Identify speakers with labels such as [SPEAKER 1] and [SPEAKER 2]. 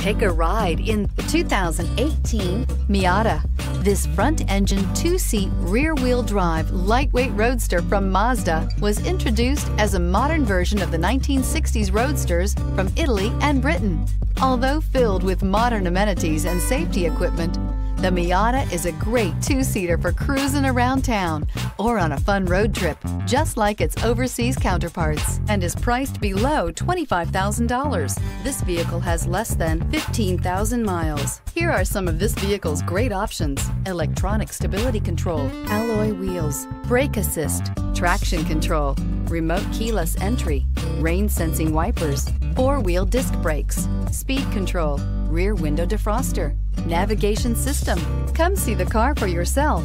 [SPEAKER 1] Take a ride in the 2018 Miata. This front engine, two seat, rear wheel drive, lightweight roadster from Mazda was introduced as a modern version of the 1960s roadsters from Italy and Britain. Although filled with modern amenities and safety equipment, the Miata is a great two seater for cruising around town or on a fun road trip, just like its overseas counterparts, and is priced below $25,000. This vehicle has less than 15,000 miles. Here are some of this vehicle's great options electronic stability control, alloy wheels, brake assist, traction control, remote keyless entry, rain sensing wipers, four wheel disc brakes, speed control, rear window defroster, navigation system. Come see the car for yourself.